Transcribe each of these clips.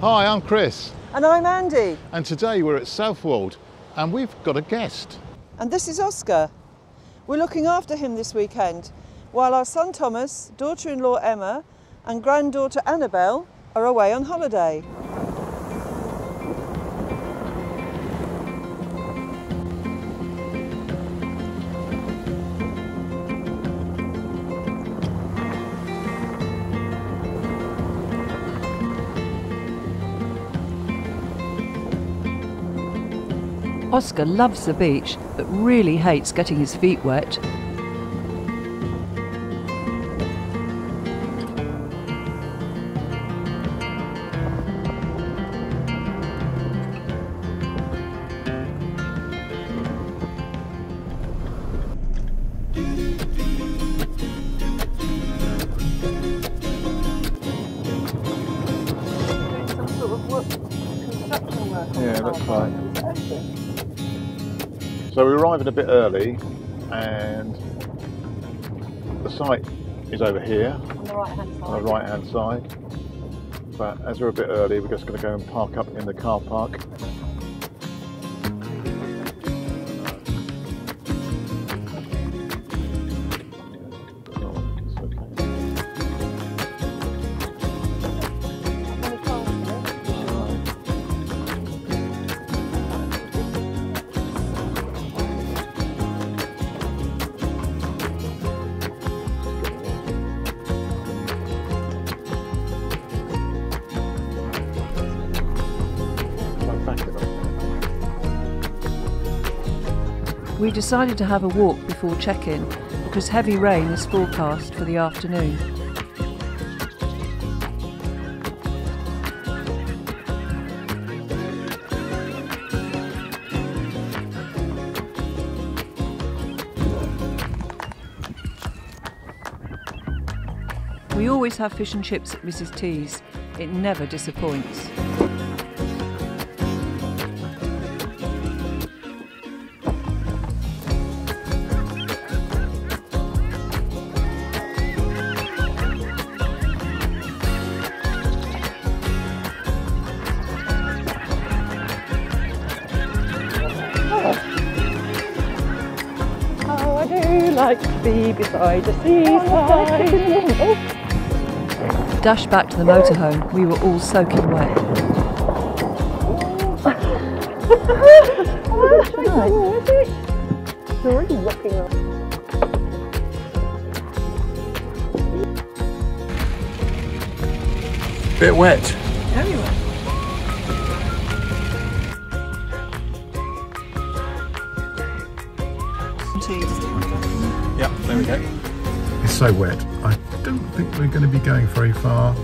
Hi, I'm Chris, And I'm Andy, and today we're at Southwold, and we've got a guest. and this is Oscar. We're looking after him this weekend, while our son Thomas, daughter in law Emma, and granddaughter Annabelle are away on holiday. Oscar loves the beach, but really hates getting his feet wet. Yeah, that's right. So we're arriving a bit early, and the site is over here On the right hand on the right hand side. But as we're a bit early, we're just going to go and park up in the car park. We decided to have a walk before check-in because heavy rain is forecast for the afternoon. We always have fish and chips at Mrs. T's. It never disappoints. Like to be beside the seaside. Dashed back to the motorhome, we were all soaking wet. It's already rocking up. Bit wet. Yeah, there we go. It's so wet. I don't think we're going to be going very far.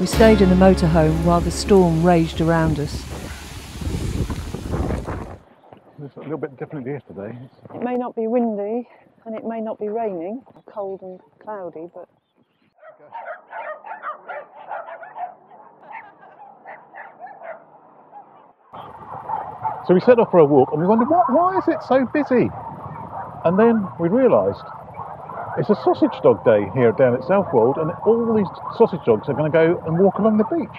We stayed in the motorhome while the storm raged around us. It's a little bit different yesterday. It may not be windy and it may not be raining, cold and cloudy, but So we set off for a walk and we wondered, what, why is it so busy? And then we realised it's a sausage dog day here down at Southwold and all these sausage dogs are going to go and walk along the beach.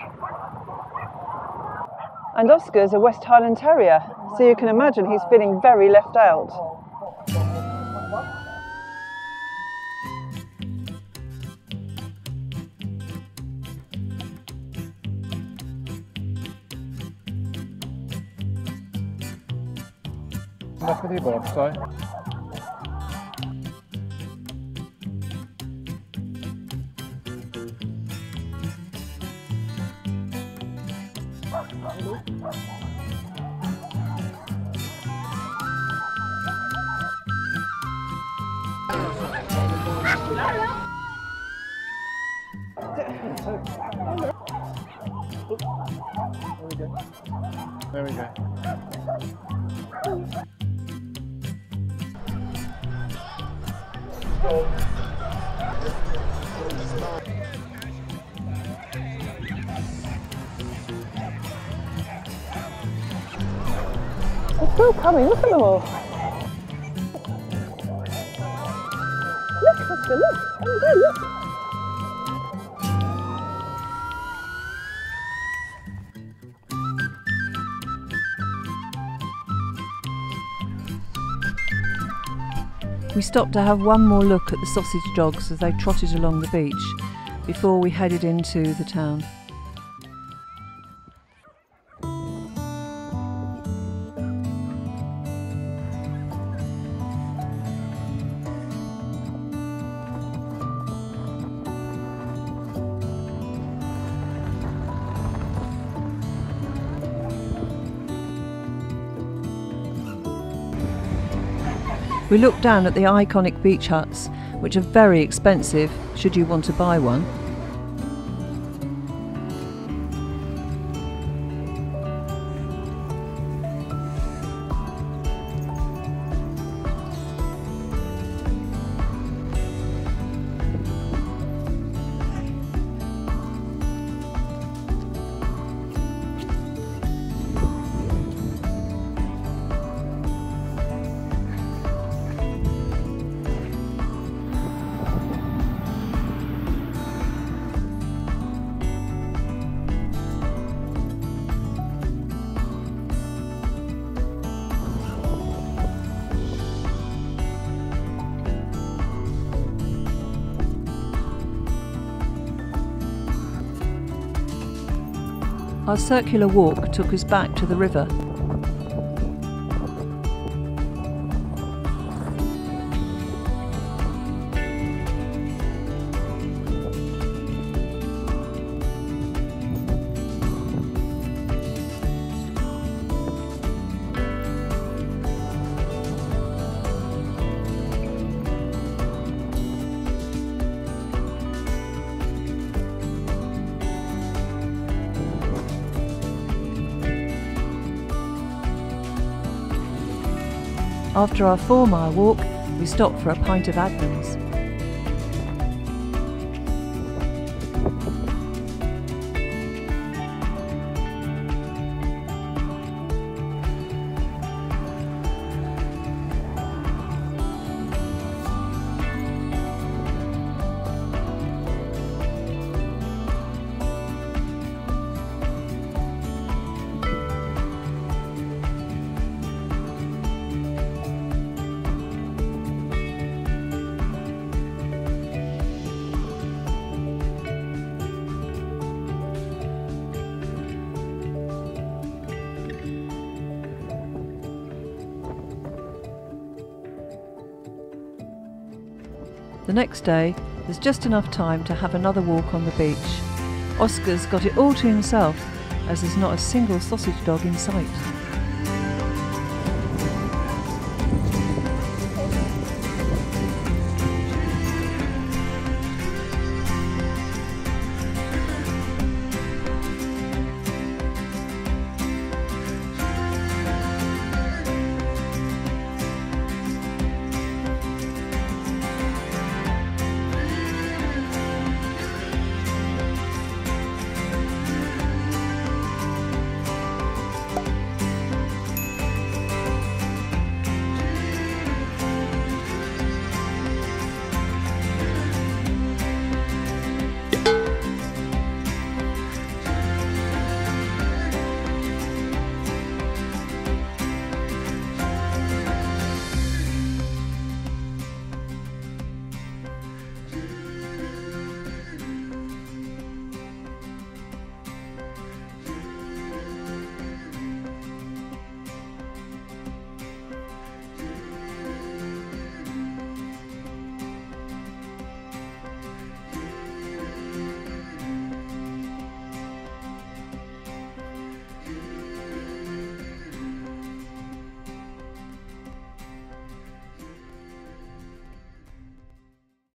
And Oscar's a West Highland Terrier, so you can imagine he's feeling very left out. There we go. They're still coming, look at them all. Look, look, look, look. We stopped to have one more look at the sausage dogs as they trotted along the beach before we headed into the town. We look down at the iconic beach huts, which are very expensive should you want to buy one. Our circular walk took us back to the river. After our four mile walk, we stopped for a pint of Adnams. The next day, there's just enough time to have another walk on the beach. Oscar's got it all to himself, as there's not a single sausage dog in sight.